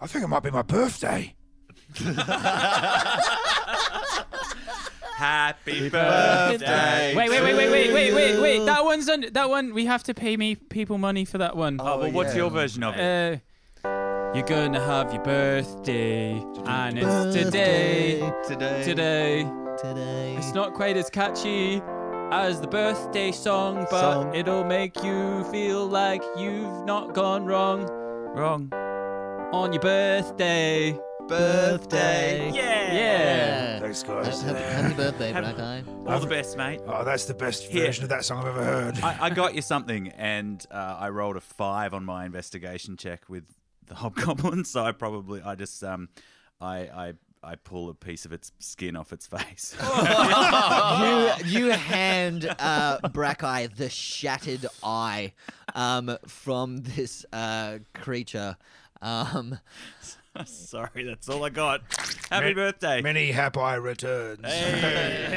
I think it might be my birthday. Happy birthday. Wait, wait, wait, wait, wait, wait, wait, wait. That one's on. That one we have to pay me people money for that one. Oh, well, what's yeah. your version of it? Uh, you're gonna have your birthday, and it's today, Today. today. Today. It's not quite as catchy as the birthday song, but Song. it'll make you feel like you've not gone wrong Wrong. On your birthday. birthday. Yeah. Yeah. Thanks, Ha- guys. Happy, happy birthday, Happy- Black Eye. All the best, mate. Oh, that's the best Here. version of that song I've ever heard. I, I got you something, and uh, I rolled a five on my investigation check with the hobgoblin. So I probably, I just, um, I, I, I pull a piece of its skin off its face. you you hand uh, Brackeye the shattered eye um, from this uh, creature. Um, Sorry, that's all I got. Happy Ma- birthday. Many happy returns. Hey.